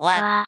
哇。